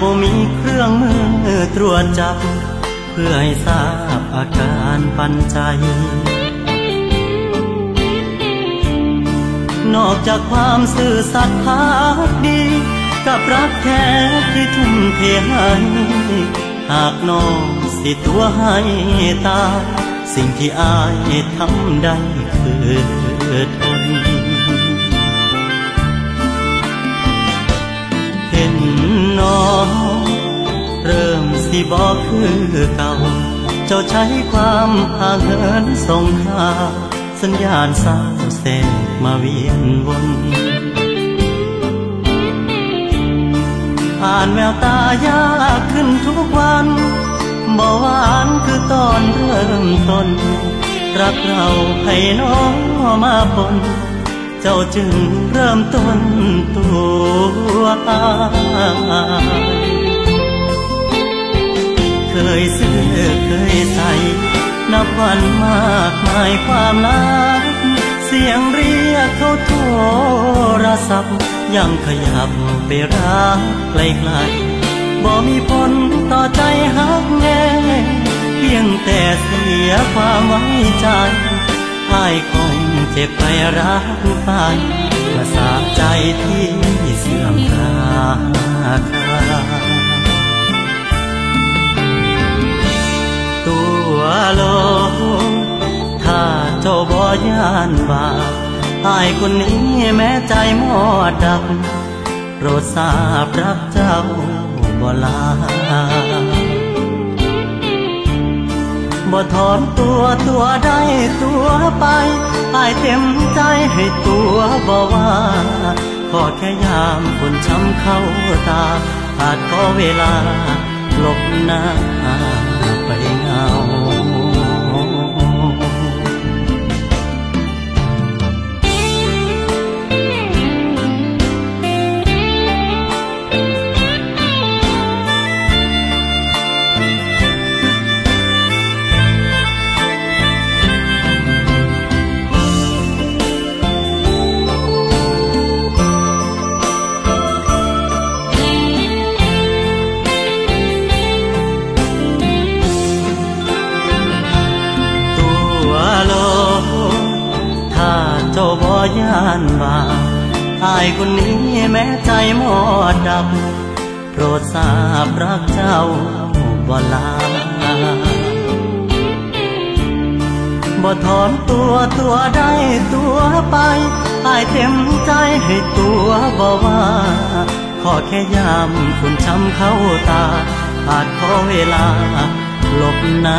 บ่มีเครื่องมือตรวจจับ เพื่อให้ทราบอาการปันใจ นอกจากความซื่อสัตย์พักดี กับรักแท้ที่ทุ่มเทให้หากน้องสิตัวให้ตา สิ่งที่อายทำได้คือทน ห็นน้องเริ่มสิบอกคือเก่า เจ้าใช้ความห่างเหินส่งข่าสัญญาณเศร้าแสกมาเวียนวนอ่านแววตายากขึ้นทุกวันบ่หวานคือตอนเริ่มต้น รักเราให้น้องมาปน เจ้าจึงเริ่มต้นตัวอายเคยซื้อเคยใส่ นับวันมากมายความลัก เสียงเรียกเขาโทรศัพท์ ยังขยับไปรักไกลๆบ่มีผลต่อใจหักแน่เพียงแต่เสียความไว้ใจ อายคงเจ็บไปรักไปประสาทใจที่เสื่อมราคาตัวโลกถ้าเจ้าบ่ยานบาปอายคนนี้แม้ใจหมอดดับโปรดทราบรักเจ้าบ่ลา บ่ถอนตัวตัวได้ตัวไปอายเต็มใจให้ตัวบ่ว่าขอแค่ยามฝนช้ำเข้าตาอาจขอเวลาหลบหน้า ยานบาอายคนนี้แม้ใจหมอดดับ โปรดทราบรักเจ้าบ่ลาบ่ถอนตัวตัวได้ตัวไปอายเต็มใจให้ตัวบ่ว่าขอแค่ยามฝุ่นช้ำเข้าตาอาจขอเวลาหลบหน้า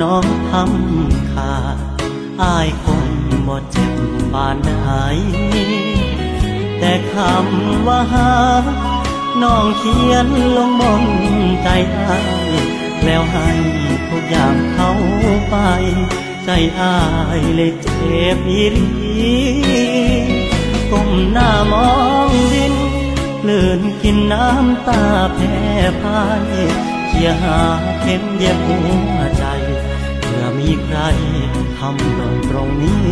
น้องทำขาดอายคงบ่เจ็บบานใดแต่คำว่าหาน้องเขียนลงบนใจอายแล้วให้ทุกอย่างเขาไป ใจอายเลยเจ็บอีหลีก้มหน้ามองดินเลื่นกินน้ำตาแพ้พายเคียหาเข็มเย็บหัวใจ มีใครทำโดยตรงนี้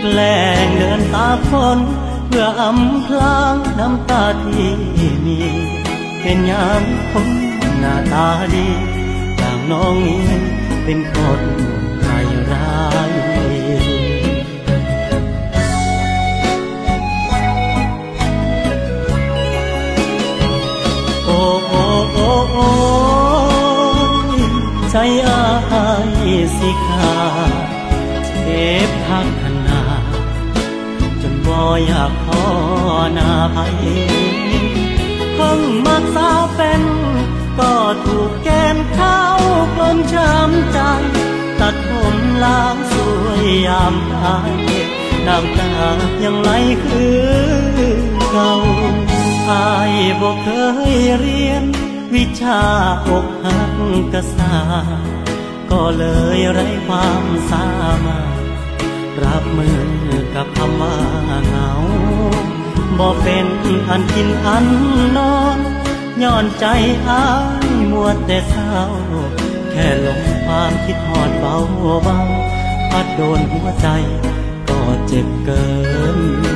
แกล้งเดินตาคนเพื่ออำพลางน้ำตาที่มี เป็นยามคนหน้าตาดี อย่างน้องนี้เป็นคน อยากขอนาภัยเพิ่งมาสาวเป็นก็ถูกแกนเข้ากลมช้ำใจ ตัดผมล้างสวยยามตายน้ำตายังไหลคือเก่าอายบอกเคยเรียน วิชาอกหักกษาก็เลยไร้ความสามารถ รับมือกับคำว่าเหงาบ่เป็นอันกินอันนอนย้อนใจอายมัวแต่เศร้า แค่ลงความคิดหอดเบาเบาพัดโดนหัวใจก็เจ็บเกิน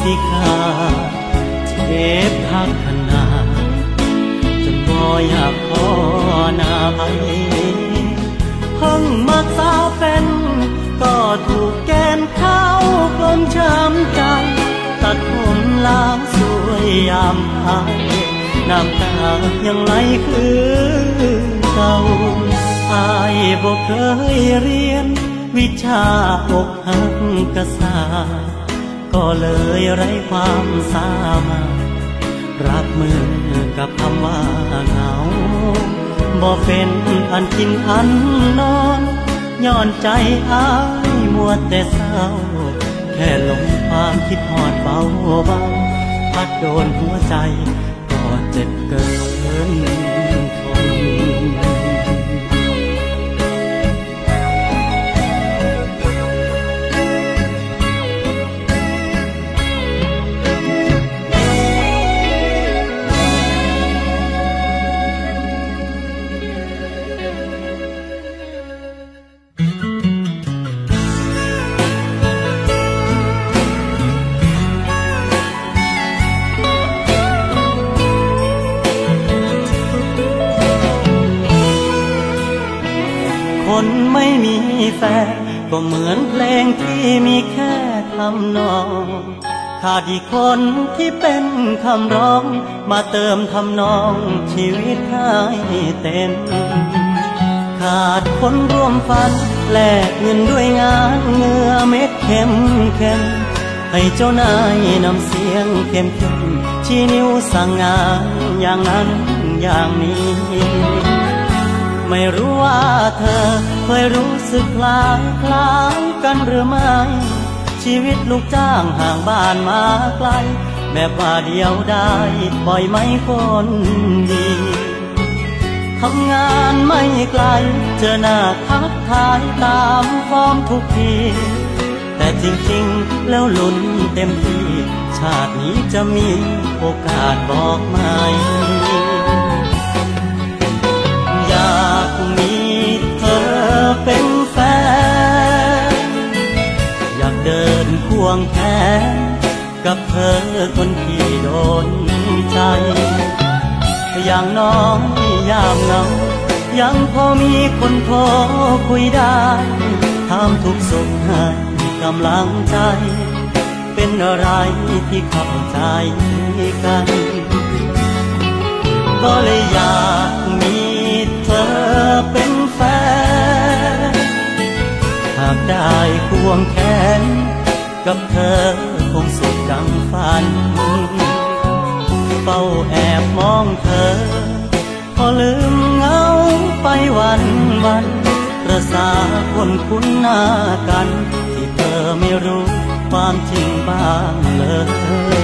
สิขาเจ็บทักขนาจนบ่อยากขอนาภัยเพิ่งมาสาวเป็นก็ถูกแกนเข้ากลมช้ำใจตัดผมล้างสวยยามหายน้ำตายังไหลคือเก่าอายบอกเคยเรียน วิชาอกหักกษา ก็เลยไร้ความสามารถรับมือกับคำว่าเหงาบ่เป็นอันกินอันนอนย้อนใจอายมัวแต่เศร้า แค่ลงความคิดหอดเบาเบาพัดโดนหัวใจก็เจ็บเกินทน แฟนก็เหมือนเพลงที่มีแค่ทำนองขาดอีกคนที่เป็นคำร้อง มาเติมทำนองชีวิตให้เต็ม ขาดคนร่วมฝันแลกเงินด้วยงานเงื่อเม็ดเข้มเข้มให้เจ้านายนำเสียงเข้มเข้มชี้นิ้วสั่งงานอย่างนั้นอย่างนี้ ไม่รู้ว่าเธอเคยรู้สึกคล้ายคล้ายกันหรือไม่ ชีวิตลูกจ้างห่างบ้านมาไกล แบบว่าเดียวได้บ่อยไหมคนดีทำงานไม่ไกล เจอหน้าทักทายตามฟอร์มทุกที แต่จริงๆ แล้วลุ้นเต็มที่ ชาตินี้จะมีโอกาสบอกไหม วงแขนกับเธอคนที่โดนใจอย่างน้องยามเงา ยังพอมีคนโทรคุยได้ถามทุกสุขให้กำลังใจ เป็นอะไรที่เข้าใจกัน ก็เลยอยาก กับเธอคงสุขดังฝัน เฝ้าแอบมองเธอ พอลืมเงาไปวันวันประสาคนคุ้นหน้ากัน ที่เธอไม่รู้ความจริงบ้างเลย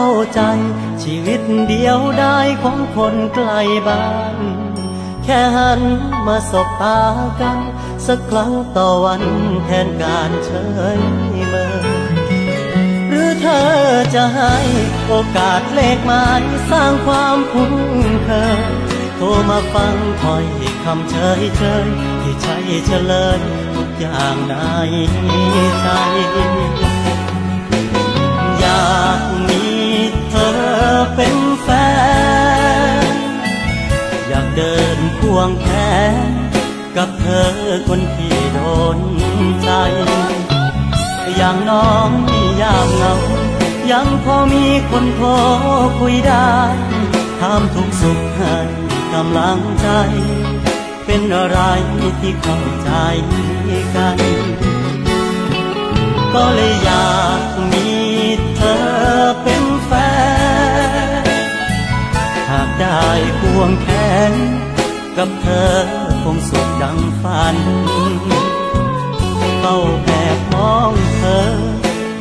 าใจ ชีวิตเดียวได้ของคนไกลบ้าน แค่หันมาสบตากัน สักครั้งต่อวันแทนการเฉยเมินหรือเธอจะให้โอกาสเลขหมายสร้างความคุ้นเคยโทรมาฟังถอยคำเฉยเฉยที่ใช่เฉลยทุกอย่างในใจ กับเธอคนที่โดนใจ อย่างน้องที่ยามเหงา ยังพอมีคนโทรคุยได้ถามทุกสุขให้กำลังใจ เป็นอะไรที่เข้าใจกัน ก็เลยอยากมีเธอเป็นแฟน หากได้ควงแขน กับเธอคงสุขดังฝันเฝ้าแอบมองเธอ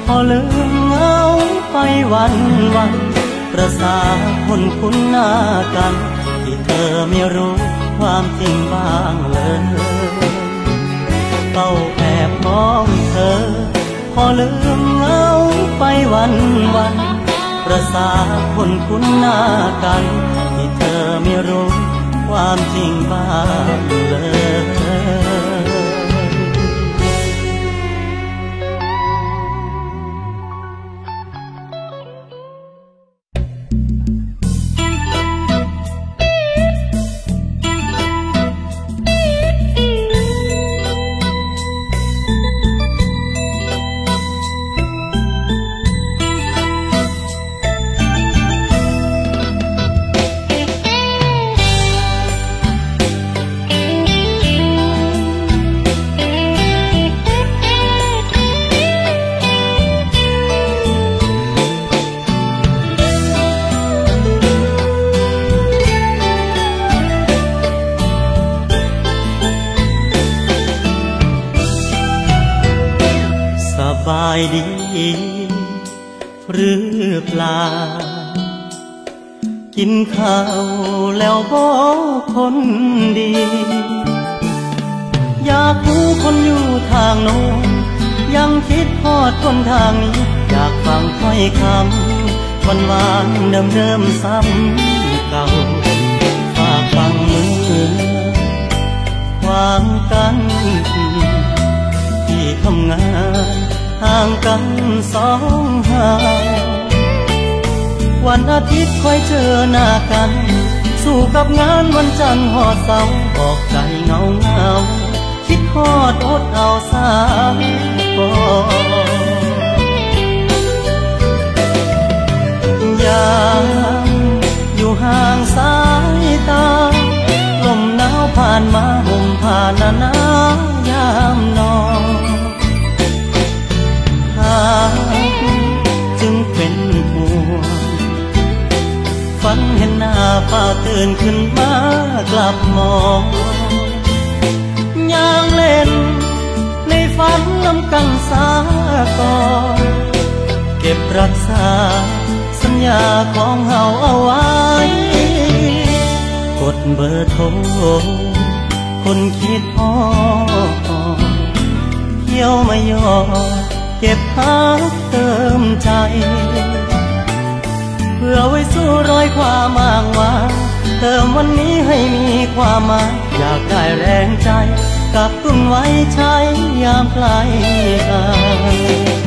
พอลืมเงาไปวันวันประสาคนคุ้นหน้ากัน ที่เธอไม่รู้ความจริงบ้างเลยเฝ้าแอบมองเธอ พอลืมเงาไปวันวันประสาคนคุ้นหน้ากัน ที่เธอไม่รู้ ความจริงบ้างเลย วันอาทิตย์ค่อยเจอหน้ากัน สู้กับงานวันจันทร์หอดเสาบอกใจเงาเงาคิดทอดอดเอาสายก่ยังอยู่ห่างสายตาลมหนาวผ่านมาห่มผ่านน้าหนาวยามนอนหา เห็นหน้าตื่นขึ้นมากลับมองยางเล่น ในฝันลำกังสาก่อนเก็บรักษา สัญญาของเฮาเอาไว้ กดเบอร์โทรคนคิดพอเที่ยวมายอเก็บพักเติมใจ พื่อไว้สู้รอยความมางวางเติมวันนี้ให้มีความหมายอยากได้แรงใจ กับตุ้นไว้ใช้ยามไกลกัน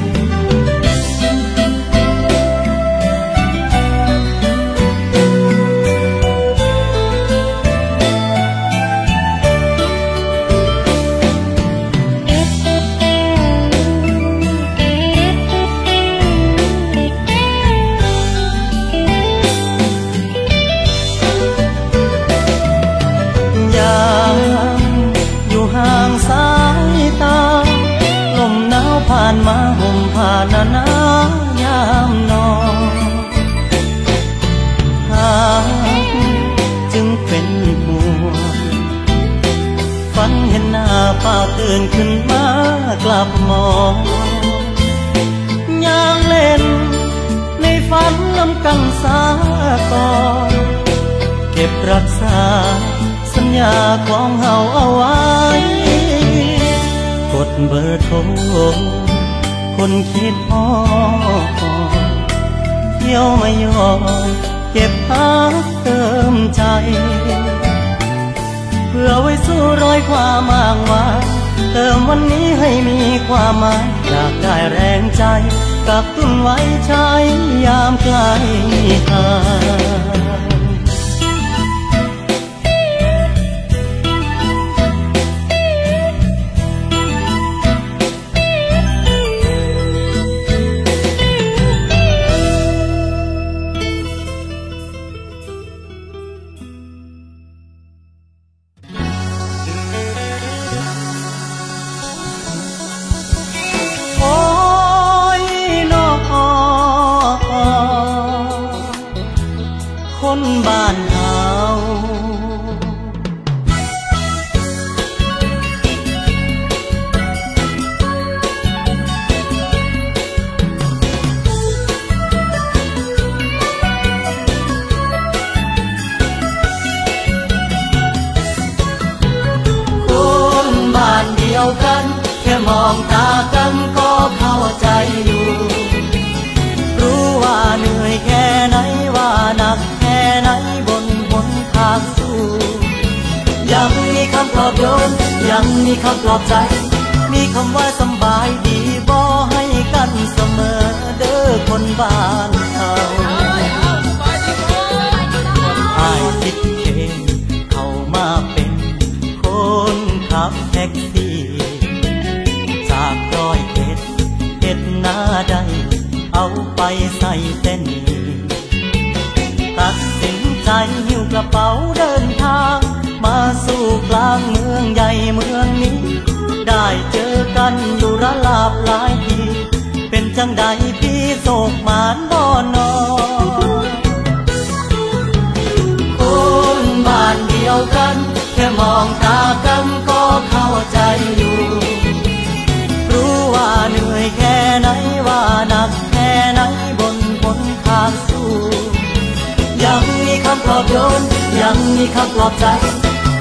มีคำปลอบใจ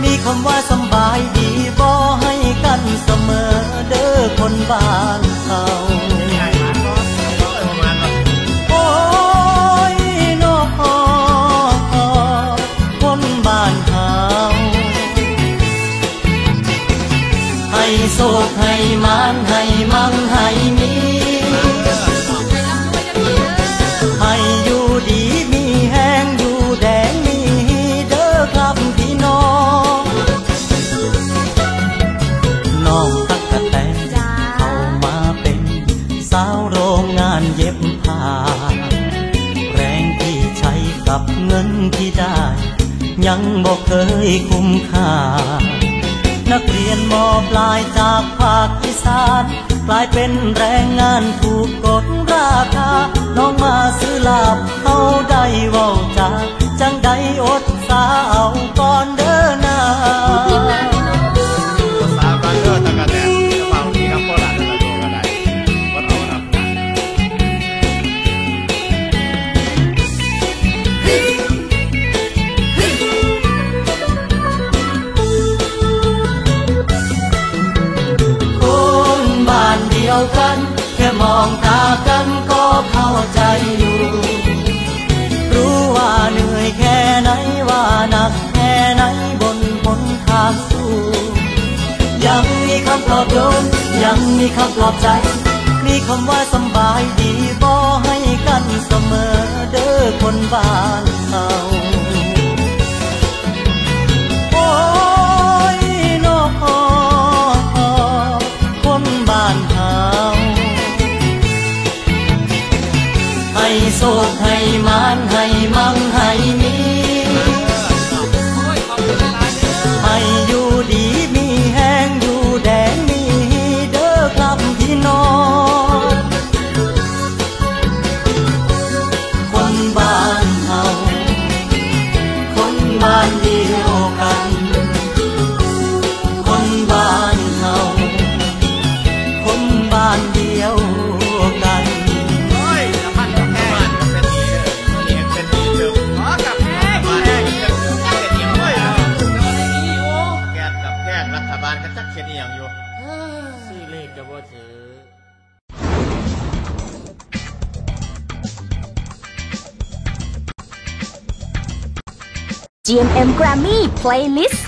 มีคำว่าสบายดีบอให้กันเสมอเด้อคนบ้านเขาโอ้ยนอคนบ้านเขาให้โศกให้มันให้มั่งให้มี คุ้มค่า นักเรียนมอปลายจากภาคอีสานกลายเป็นแรงงานถูกกดราคา น้องมาซื้อลาบเขาได้ว้าจาจังได้อดสาเอาก่อน โยมยังมีคำปลอบใจ มีคำว่าสบายดีบ่ให้กันเสมอเด้อคนบ้าน GMM Grammy Playlist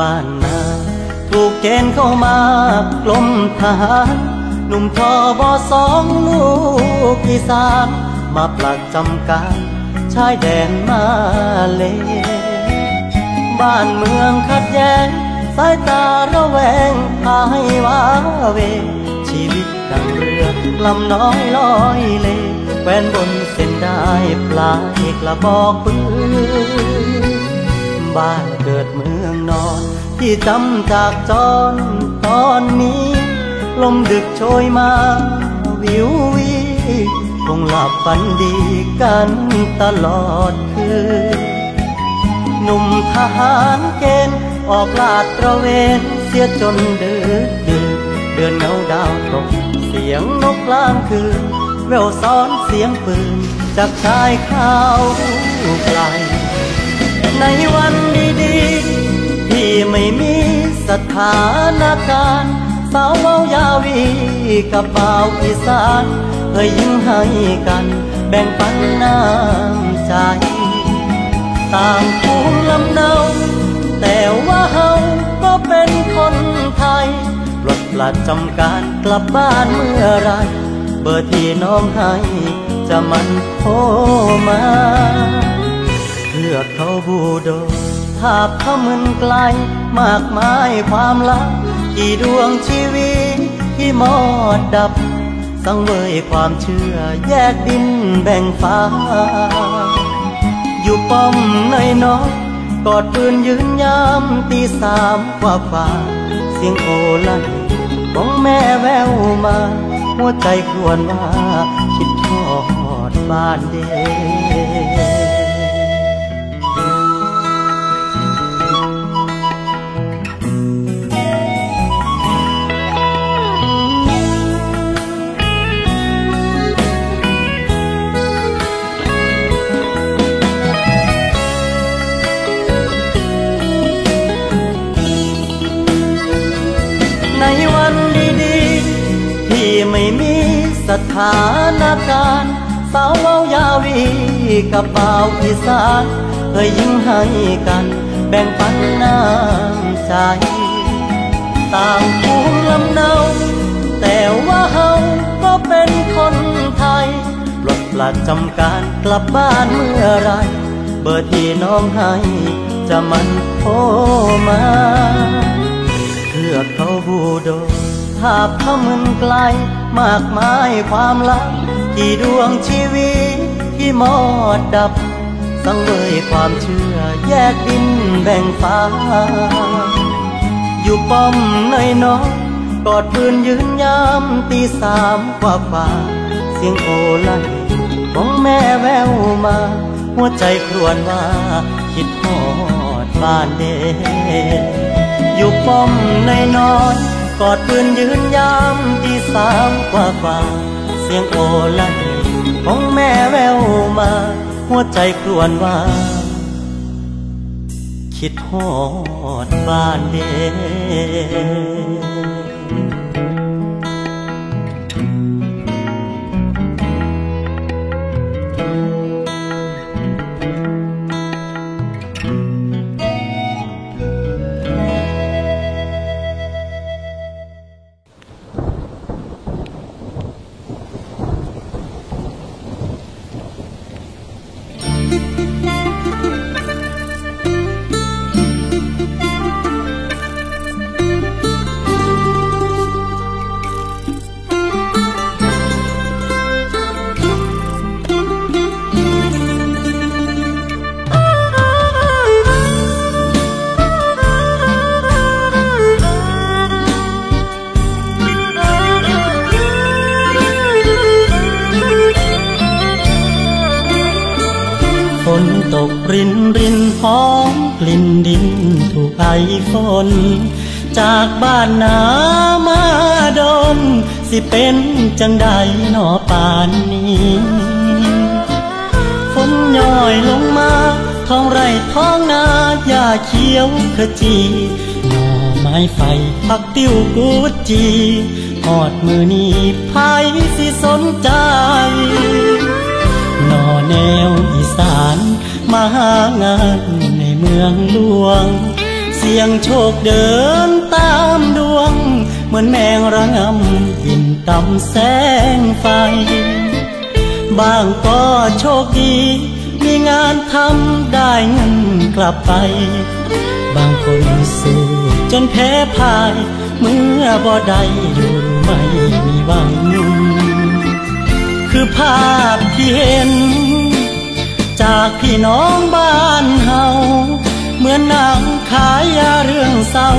บ้านนาถูก เกณฑ์เข้ามากลมทหารหนุ่มทอบอสองลูกอีสานมาปลักจำการชายแดนมาเล บ้านเมืองขัดแย้ง สายตาระแวงพาให้ว้าเว ชีวิตดังเรือลำน้อยลอยเลแวนบนเส้นได้ปลายกระบอกปืนบ้านเกิดเมืองนอน ที่จำจากจอนตอนนี้ ลมดึกโชยมาวิววีคงหลับฝันดีกันตลอดคืนหนุ่มทหารเกณฑ์ออกลาดตระเวนเสียจนเดือดดื่นเดือนเงาดาวตก เสียงนกกลางคืนแววซ้อนเสียงปืน จากชายขาวไกลในวันดีๆ ที่ไม่มีสถานการณ์สาวเมายาวีกับบ่าวอีสานเคยยิ้มให้กัน แบ่งปันน้ำใจต่างภูมิลำเนาแต่ว่าเฮาก็เป็นคนไทยรถประจำการกลับบ้านเมื่อไรเบอร์ที่น้องให้จะมันโทรมาเลือเขาบูโด ภาพเขามึนไกล มากมายความลับกี่ดวงชีวิตที่มอดดับ สังเวยความเชื่อแยกดินแบ่งฟ้า อยู่ป้อมในน้อยกอดปืนยืนยามตีสามกว่าฝ่าเสียงโอลันของแม่แววมา หัวใจควรว่า คิดทอดบ้านเด็ ถานการณ์สาวเมายาวีกับบ่าวอีสานเคยยิ้มให้กันแบ่งปันน้ำใจ ต่างภูมิลำเนาแต่ว่าเฮาก็เป็นคนไทยรถประจำการกลับบ้านเมื่อไรเบอร์ที่น้องให้จะมันโทรมาเพื่อเขาบูโด ภาพเขามึนไกล มากมายความลับกี่ดวงชีวิตที่มอดดับ สังเวยความเชื่อแยกดินแบ่งฟ้า อยู่ป้อมในน้อยกอดปืนยืนยามตีสามกว่าฝ่า เสียงโอลันของแม่แววมา หัวใจครวญว่า คิดทอดบ้านเดอยู่ป้อมในน้อย กอดปืนยืนยามที่สามกว่าฝ่าเสียงโอลันของแม่แววมา หัวใจครวญว่า คิดหอดบ้านเด้ จากบ้านนามาดนสิเป็นจังใดหนอป่านนี้ฝนย่อยลงมา ท้องไร่ท้องนาหญ้าเขียวขจีหน่อไม้ไฟพักติ้วกูจีหอดมือนี้ไผสิสนใจนอแนวอีสาน มาหางานในเมืองหลวง สียงโชคเดินตามดวง เหมือนแมงระงำบินต่ำแสงไฟ บางก็โชคดี มีงานทำได้เงินกลับไป บางคนสู้จนแพ้พ่าย เมื่อบ่ได้อยู่ไม่มีหวังคือภาพที่เห็น จากพี่น้องบ้านเฮา เหมือนนางขายยาเรื่องเศร้า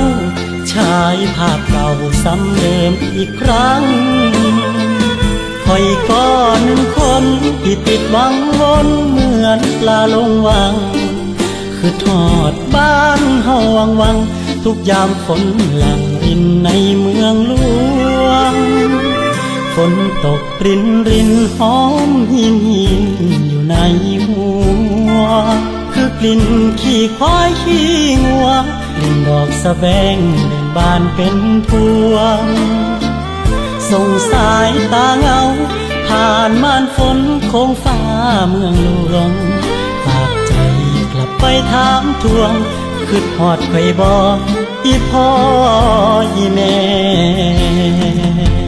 ฉายภาพเก่าซ้ำเดิมอีกครั้งคอยก็หนึ่งคนที่ติดวังวนเหมือนปลาลงวัง คือทอดบ้านเฮาวังวัง ทุกยามฝนหลังรินในเมืองหลวง ฝนตกรินรินหอมหินหินอยู่ในหัว คือกลิ่นขี้ควายขี้งัวกลิ่นดอกสะแบงเด่นบานเป็นพวงส่งสายตาเงา ผ่านม่านฝนโค้งฟ้าเมืองหลวงฝากใจกลับไปถามทวงคืดหอดไข่บออีพ่ออีแม่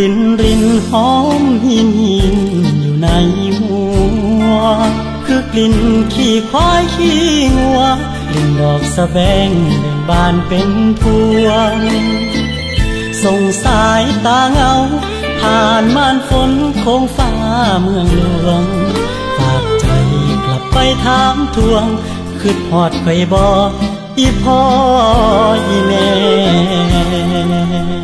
กรินรินหอมหินหินอยู่ในหัว คือกลิ่นขี้ควายขี้งัวกลิ่นดอกสะแบงเบ่งบานเป็นพวงส่งสายตาเงา ผ่านม่านฝนคงฟ้าเมืองหลวงฝากใจกลับไปถามทวงคืดหอดไข่บออีพ่ออีแม่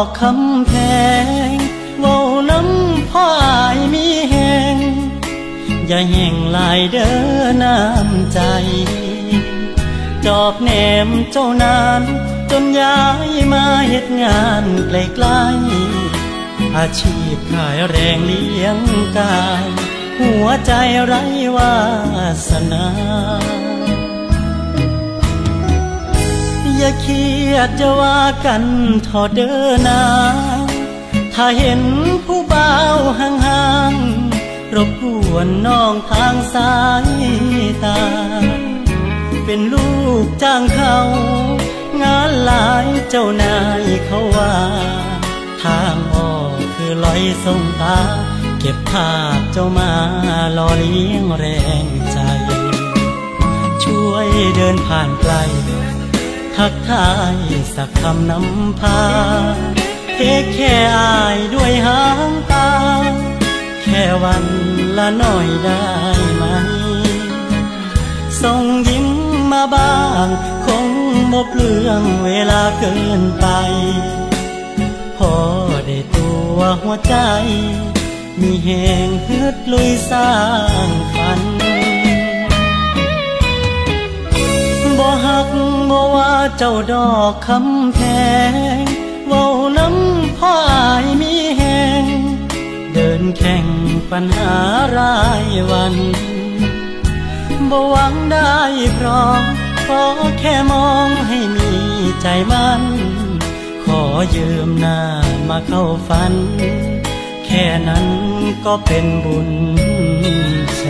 อกคำแพงเว้าน้ำพ่ายมีแหงอย่าแห่งลายเด้อน้ำใจ จอบแหนมเจ้านานจนย้ายมาเฮ็ดงานไกลๆอาชีพขายแรงเลี้ยงกาย หัวใจไร้วาสนา รียดจะว่ากันทอเดินนาถ้าเห็นผู้บ่าวห่างๆรบกวนน้องทางสายตา เป็นลูกจ้างเขา งานหลายเจ้านายเขาว่า ทางออกคือลอยส่งตา เก็บภาพเจ้ามาหล่อเลี้ยงแรงใจ ช่วยเดินผ่านไกล ทักทายสักคำนำพาเทคแค่อายด้วยหางตา แค่วันละหน่อยได้ไหม ส่งยิ้มมาบ้าง คงบ่เปลืองเวลาเกินไป พอได้ตัวหัวใจ มีแหงฮึดลุยสร้างฝันบ่หัก บ่ว่าเจ้าดอกคำแพงเว้าน้ำพ่ออายมีแหง เดินแข่งปัญหารายวันบ่หวังได้พร้อมขอแค่มองให้มีใจมัน ขอยืมหน้ามาเข้าฝัน แค่นั้นก็เป็นบุญใจ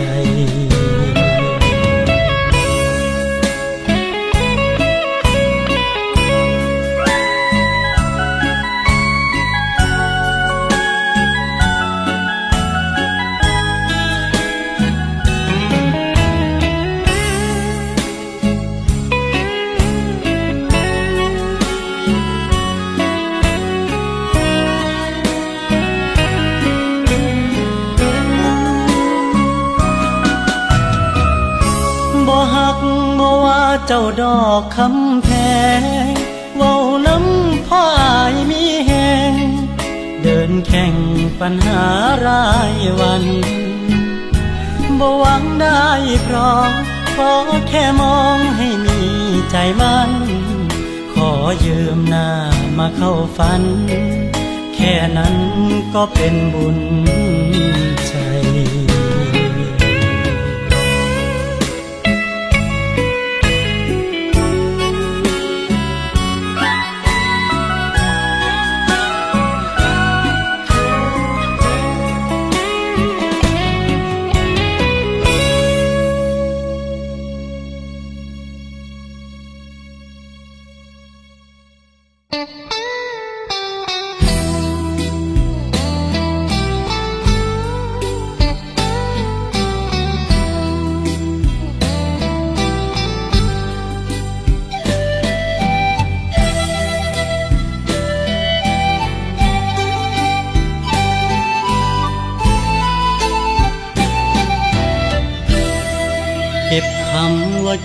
เจ้าดอกคำแพงเว้าน้ำพ่ออายมีแหงเดินแข่งปัญหารายวันบ่หวังได้พร้อมขอแค่มองให้มีใจมันขอยืมหน้ามาเข้าฝัน แค่นั้นก็เป็นบุญ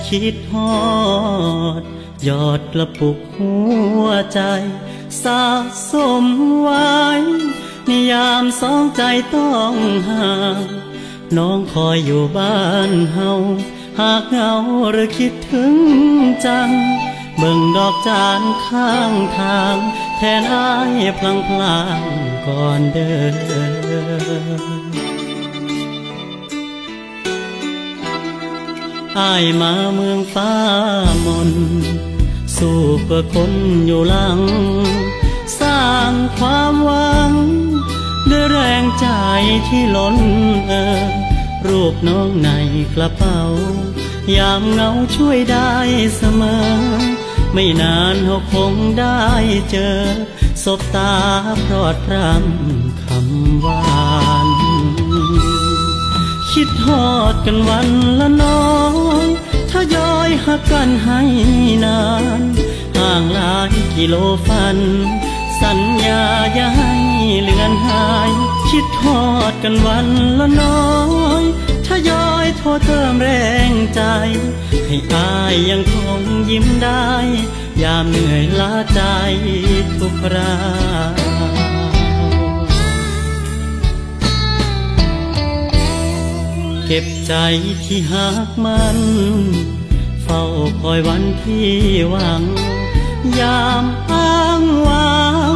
คิดฮอด ยอดกระปุกหัวใจ สะสมไว้ในยามสองใจต้องห่างน้องคอยอยู่บ้านเฮา หากเหงาหรือคิดถึงจัง เบิ่งดอกจานข้างทาง แทนอายพลังพลางก่อนเดิน อายมาเมืองฟ้ามน สู้เพื่อคนอยู่หลัง สร้างความหวัง ด้วยแรงใจที่ล้นเออรูปน้องในกระเป๋า ยามเหงาช่วยได้เสมอ ไม่นานเราคงได้เจอ สบตาพรอดพรำคำหวา คิดฮอดกันวันละน้อยถ้ายอยหักกันให้นาน ห่างหลายกิโลฟัน สัญญาอย่าให้เลือนหาย คิดฮอดกันวันละน้อยถ้ายอยโทรเติมแรงใจ ให้อายยังคงยิ้มได้ ยามเหนื่อยล้าใจทุกครา ใจที่หักมัน เฝ้าคอยวันที่หวัง ยามอ้างว้าง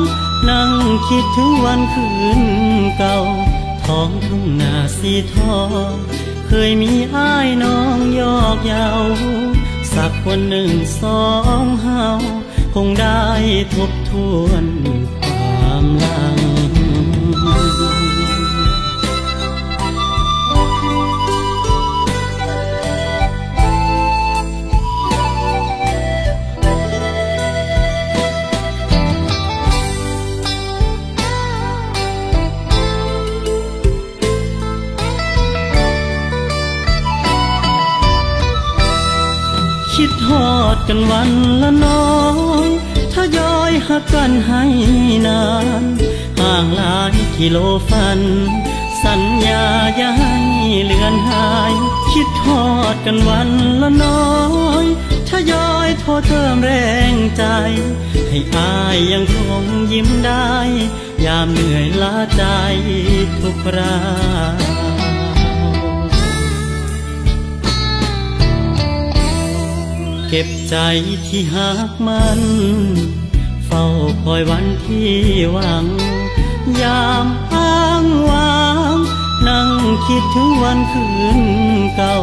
นั่งคิดถึงวันคืนเก่า ท้องทุ่งนาสีทองเคยมีอ้ายน้องยอกเยาสักวันหนึ่งสองเฮาคงได้ทบทวน กกันให้นาน ห่างหลายกิโลฟัน สัญญาอย่าให้เลือนหาย คิดฮอดกันวันละน้อยถ้ายอยโทรเติมแรงใจ ให้อายยังคงยิ้มได้ ยามเหนื่อยล้าใจทุกคราเก็บใจที่หักมัน เฝ้าคอยวันที่หวัง ยามอ้างว้าง นั่งคิดถึงวันคืนเก่า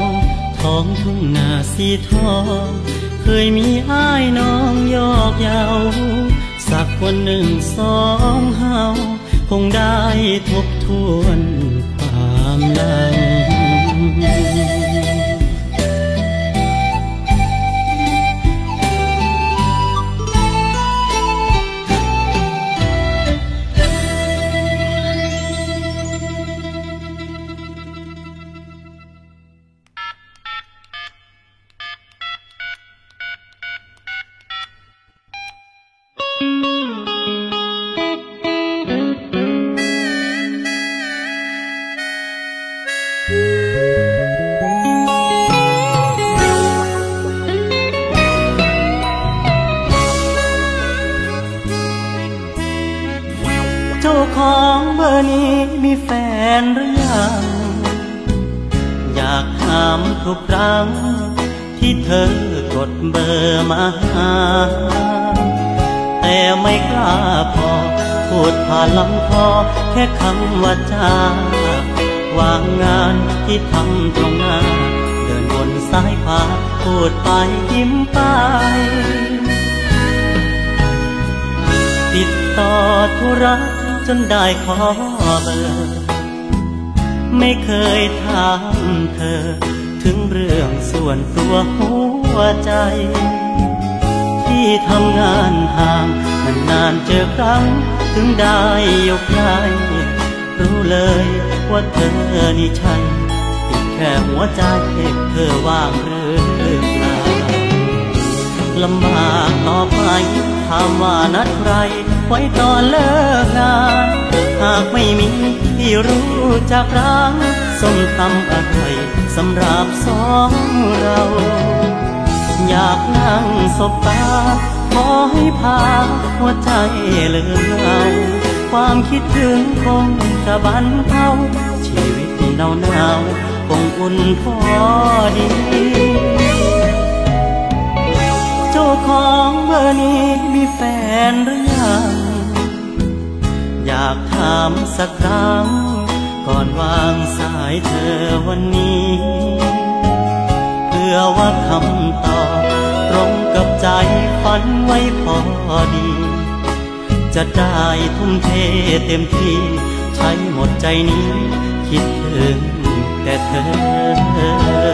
ท้องทุ่งนาสีทอง เคยมีอ้ายน้องยอกเยาสักวันหนึ่งสองเฮาคงได้ทบทวนความหลัง ส่วนตัวหัวใจ ที่ทำงานห่างนานเจอครั้ง ถึงได้ยกใล้รู้เลยว่าเธอนี่ใช่ติดแค่หัวใจเธอว่างหรือเปล่าลำบากต่อไปถามว่านัดใคร ไว้ตอนเลิกงาน หากไม่มีที่รู้จักร้างส้มตำอะไร สำหรับสองเรา อยากนั่งสบตาขอให้พาหัวใจเลืมเงาความคิดถึงคงจะบันเทาชีวิตหนาวหนาวคงอุ่นพอดี เจ้าของเบอร์นี้มีแฟนหรือยัง อยากถามสักครั้ง ก่อนวางสายเธอวันนี้ เพื่อว่าคำตอบตรงกับใจฝันไว้พอดี จะได้ทุ่มเทเต็มที่ ใช้หมดใจนี้ คิดถึงแต่เธอ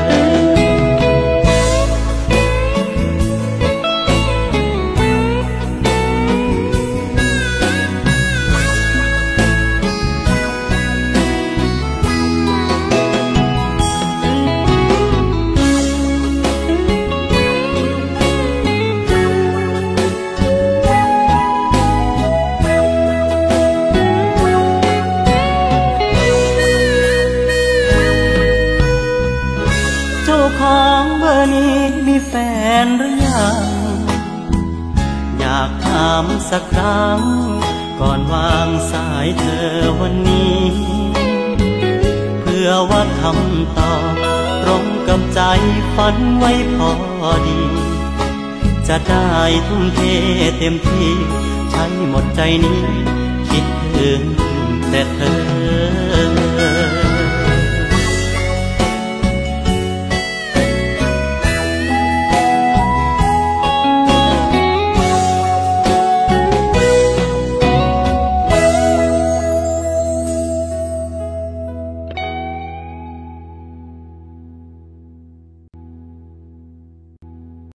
เ